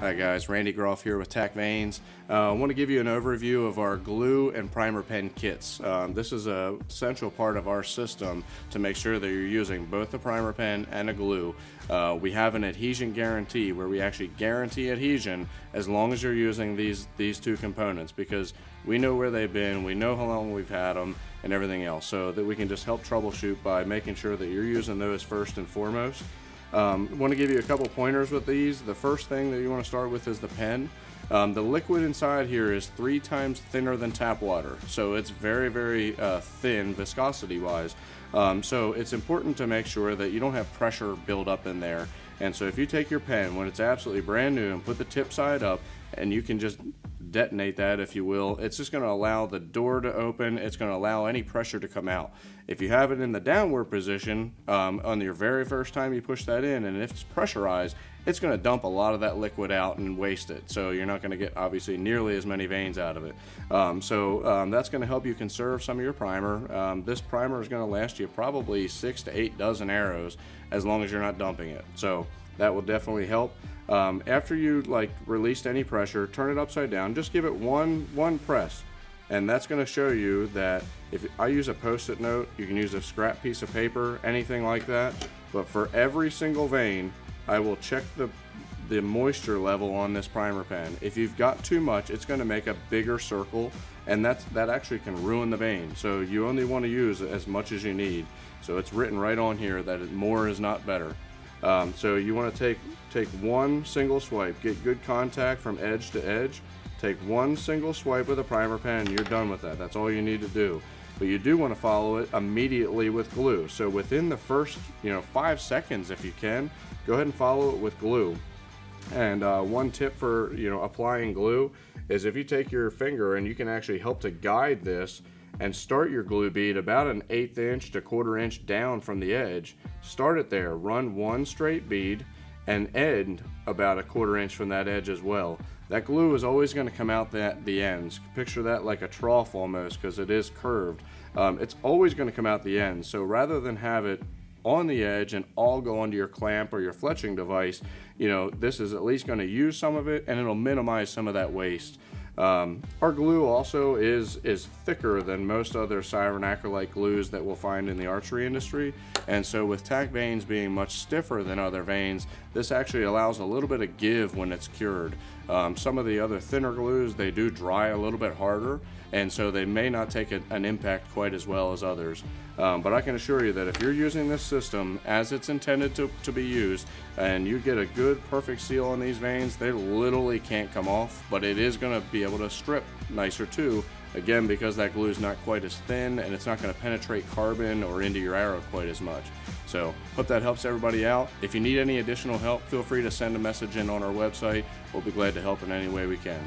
Hi guys, Randy Groff here with TAC Vanes. Uh, I want to give you an overview of our glue and primer pen kits. Um, this is a central part of our system to make sure that you're using both the primer pen and a glue. Uh, we have an adhesion guarantee where we actually guarantee adhesion as long as you're using these, these two components because we know where they've been, we know how long we've had them, and everything else so that we can just help troubleshoot by making sure that you're using those first and foremost. Um, I want to give you a couple pointers with these. The first thing that you want to start with is the pen. Um, the liquid inside here is three times thinner than tap water, so it's very, very uh, thin viscosity wise. Um, so it's important to make sure that you don't have pressure build up in there. And so if you take your pen when it's absolutely brand new and put the tip side up, and you can just detonate that, if you will, it's just going to allow the door to open. It's going to allow any pressure to come out. If you have it in the downward position um, on your very first time you push that in, and if it's pressurized, it's going to dump a lot of that liquid out and waste it. So you're not going to get obviously nearly as many vanes out of it. Um, so um, that's going to help you conserve some of your primer. Um, this primer is going to last you probably six to eight dozen arrows as long as you're not dumping it. So that will definitely help. Um, after you like released any pressure, turn it upside down. Just give it one one press, and that's going to show you that if I use a post-it note, you can use a scrap piece of paper, anything like that. But for every single vane, I will check the the moisture level on this primer pen. If you've got too much, it's going to make a bigger circle, and that's that actually can ruin the vane. So you only want to use as much as you need. So it's written right on here that more is not better. Um, so you want to take, take one single swipe, get good contact from edge to edge, take one single swipe with a primer pen you're done with that. That's all you need to do. But you do want to follow it immediately with glue. So within the first, you know, five seconds if you can, go ahead and follow it with glue. And uh, one tip for, you know, applying glue is if you take your finger and you can actually help to guide this and start your glue bead about an eighth inch to quarter inch down from the edge. Start it there, run one straight bead and end about a quarter inch from that edge as well. That glue is always going to come out the, the ends. Picture that like a trough almost because it is curved. Um, it's always going to come out the ends. So rather than have it on the edge and all go onto your clamp or your fletching device, you know, this is at least going to use some of it and it'll minimize some of that waste. Um, our glue also is, is thicker than most other cyanoacrylate glues that we'll find in the archery industry. And so with TAC Vanes being much stiffer than other vanes, this actually allows a little bit of give when it's cured. Um, some of the other thinner glues, they do dry a little bit harder, and so they may not take a, an impact quite as well as others. Um, but I can assure you that if you're using this system as it's intended to, to be used, and you get a good perfect seal on these vanes, they literally can't come off, but it is going to be able to strip nicer too, again because that glue is not quite as thin and it's not going to penetrate carbon or into your arrow quite as much. So hope that helps everybody out. If you need any additional help, feel free to send a message in on our website. We'll be glad to help in any way we can.